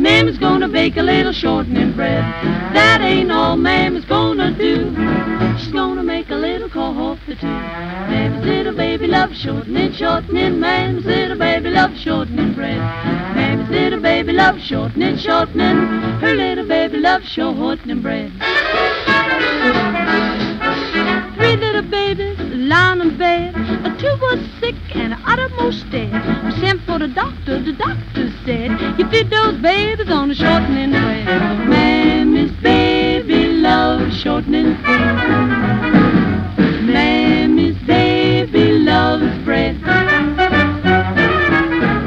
Mammy's gonna bake a little shortening bread. That ain't all Mammy's gonna do. She's gonna make a little coffee too. Mammy's little baby loves shortening, shortening. Mammy's little baby loves shortening bread. Mammy's little baby loves shortening, shortening. Her little baby loves shortening bread. Two was sick and uttermost dead. We sent for the doctor. The doctor said, You feed those babies on a shortening bread. Mammy's baby loves shortening food. Mammy's baby loves bread.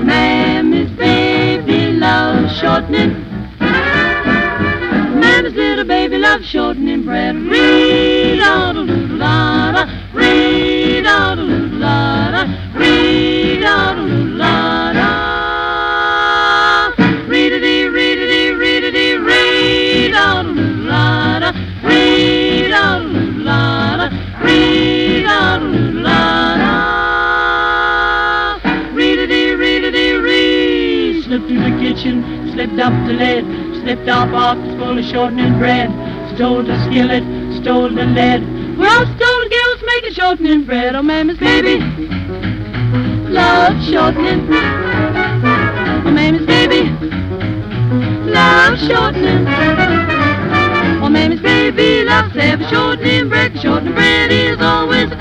Mammy's baby loves shortening. Mammy's little baby loves shortening bread. Read kitchen, slipped up the lid, slipped off off the spoon of shortening bread, stole the skillet, stole the lead. Well, stole the girls making shortening bread. Oh, mammy's baby, love shortening. Oh, mammy's baby, love shortening. Oh, mammy's baby loves a shortening bread. Shortening bread is always a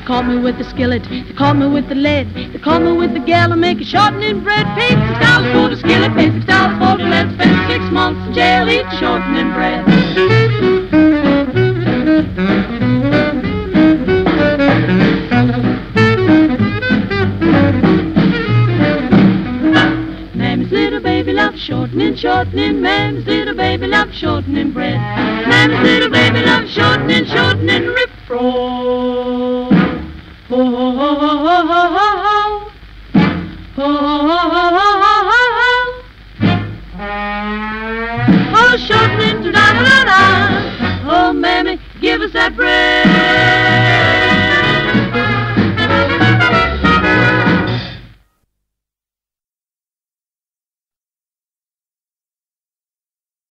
They caught me with the skillet, they caught me with the lead, they caught me with the gal and make a shortening bread. Paid six dollars for the skillet, paid six dollars for the lead, spent six months in jail eating shortening bread. Mammy's little baby loves shortening, shortening. Mammy's little baby loves shortening bread. Mammy's little baby loves Oh, shortening to da da da da. Oh, mammy, give us that bread.